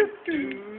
do, do.